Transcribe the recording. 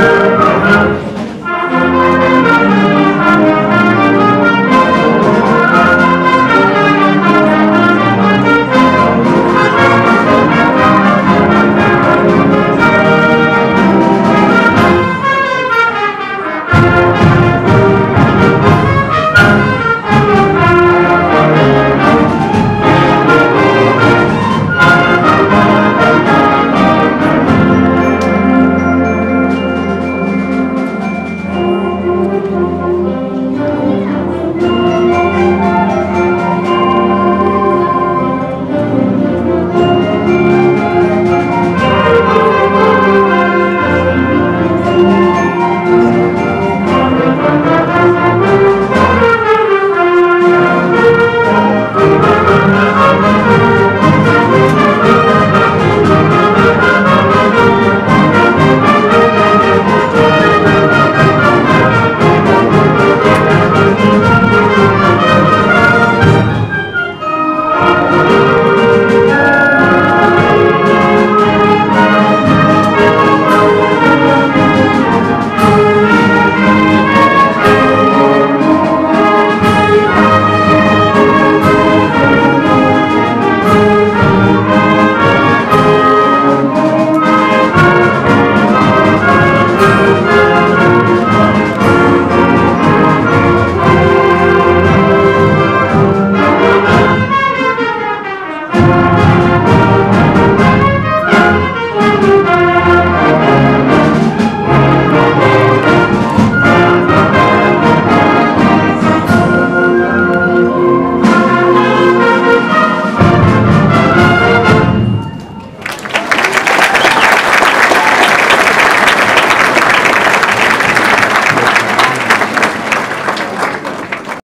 Amen.